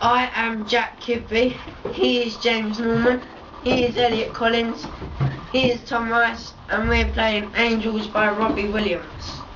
I am Jack Kidby. He is James Norman. He is Elliott Collins. He is Tom Rice. And we're playing Angels by Robbie Williams.